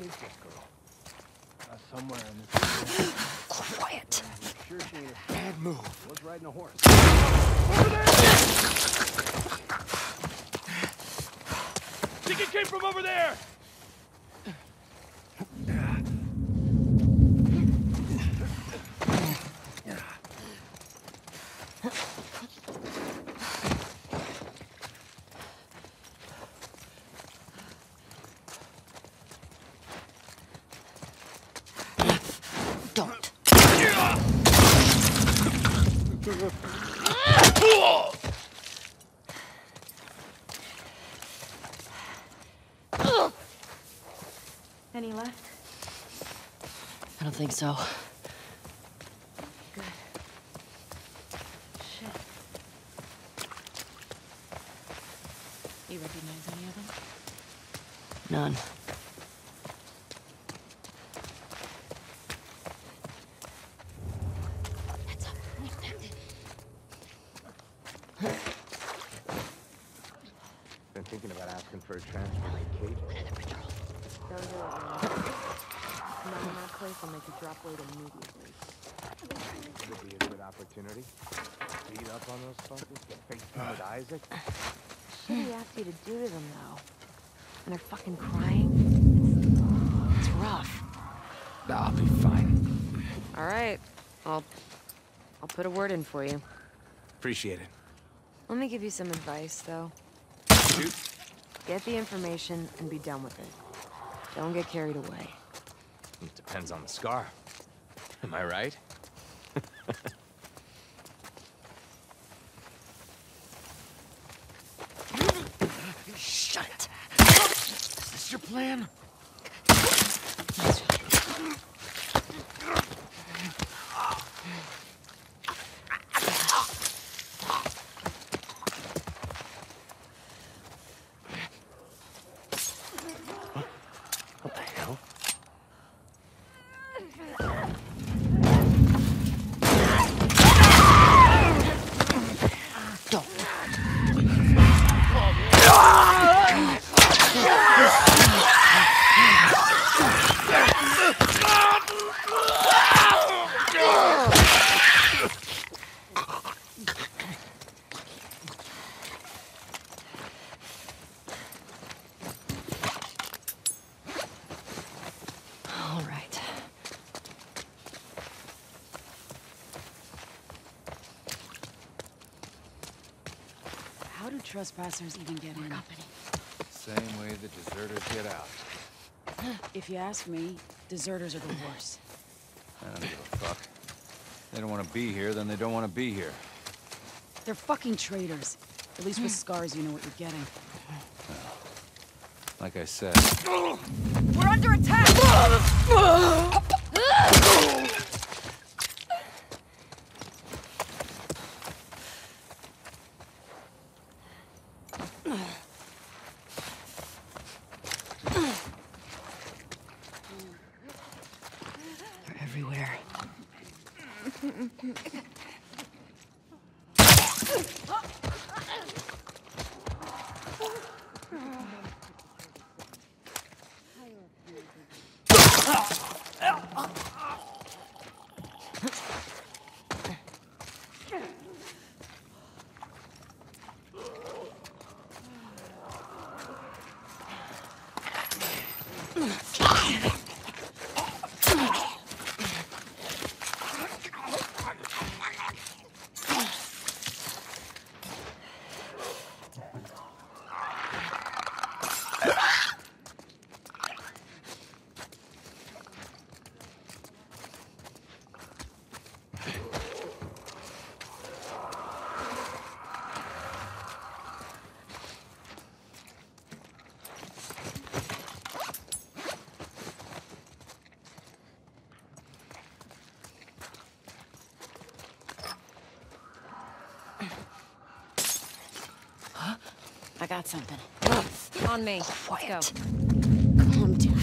is this girl? Uh, somewhere in this. Quiet. Sure she bad move. Was riding a horse. think it came from over there! Any left? I don't think so. Good. Shit. You recognize any of them? None. Been thinking about asking for a transfer to Kate. Don't do it. man. Not in that place will make you drop weight immediately. Could be a good opportunity. Beat up on those fuckers. Get down with Isaac. Shit he asked you to do to them, though. And they're fucking crying. It's, it's rough. I'll be fine. All right. I'll... I'll put a word in for you. Appreciate it. Let me give you some advice, though. Shoot. Get the information and be done with it. Don't get carried away. It depends on the scar. Am I right? Shut it. Is this your plan? What the hell? Don't. All right. How do trespassers even get in? Same way the deserters get out. If you ask me, deserters are the worst. I don't give a fuck. They don't want to be here, then they don't want to be here. They're fucking traitors. At least with hmm. scars, you know what you're getting. Like I said, We're under attack! I got something. On me. Quiet. Let's go. Calm down.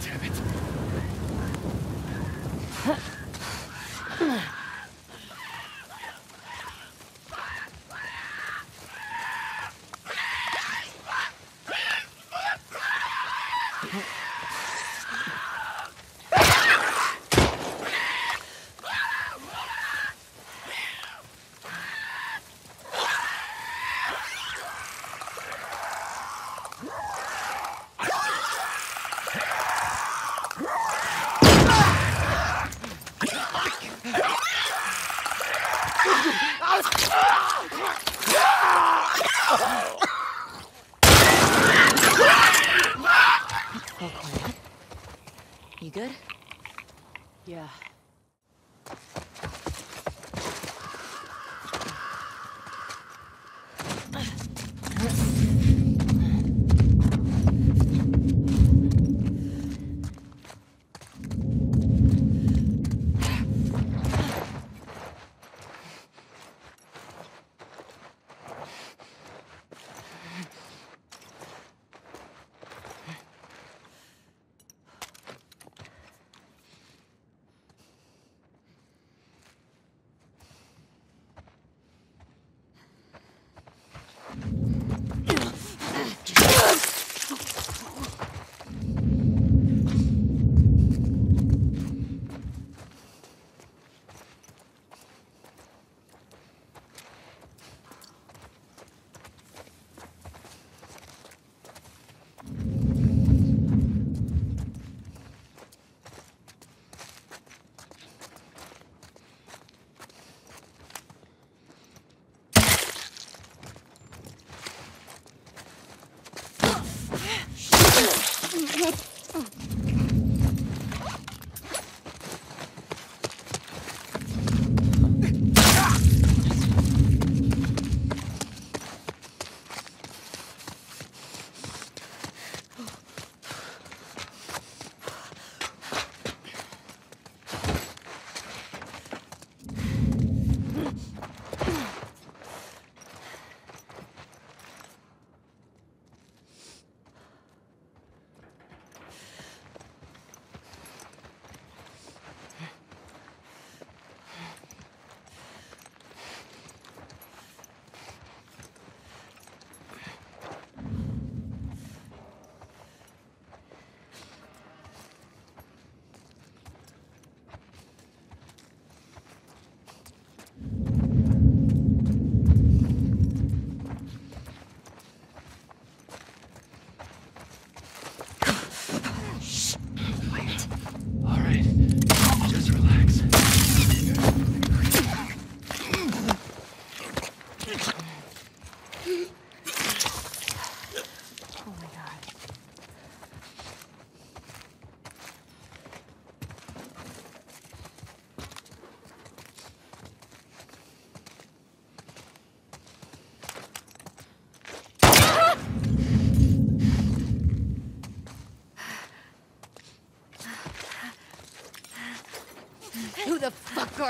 damn it. Okay.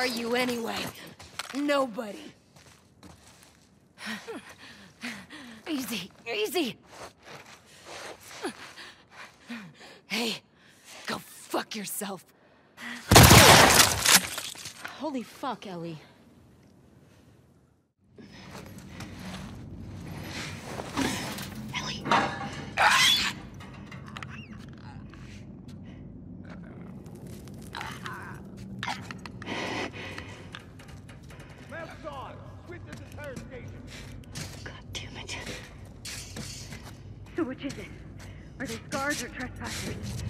you anyway? Nobody. Easy, easy. Hey, go fuck yourself. Holy fuck, Ellie. God damn it. So which is it? Are they scars or trespassers?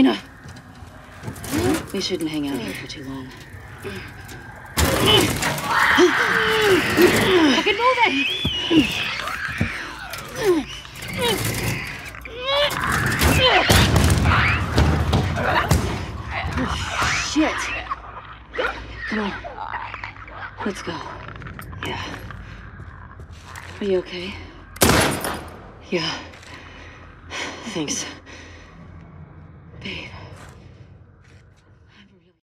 Dina! We shouldn't hang out here for too long. Fucking move it! Shit! Come on. Let's go. Yeah. Are you okay? Yeah. Thanks.